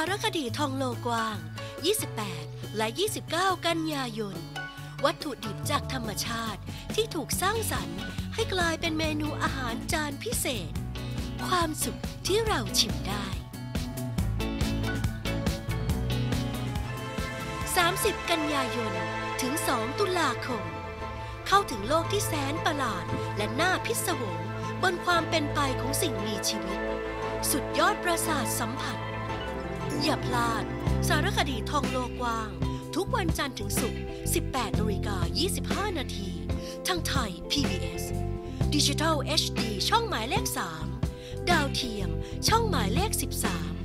ารคดีทองโลกว้าง 28 และ 29 กันยายน วัตถุดิบจากธรรมชาติที่ถูกสร้างสรรค์ ให้กลายเป็นเมนูอาหารจานพิเศษ ความสุขที่เราชิมได้ 30 กันยายน ถึง 2 ตุลาคม เข้าถึงโลกที่แสนประหลาดและน่าพิศวงบนความเป็นไปของสิ่งมีชีวิต สุดยอดประสาทสัมผัส อย่าพลาด สารคดีทองโลกว้าง ทุกวันจันทร์ถึงศุกร์ 18นาฬิกา25 นาทีทางไทย PBS ดิจิทัล HD ช่องหมายเลข 3 ดาวเทียม ช่องหมายเลข 13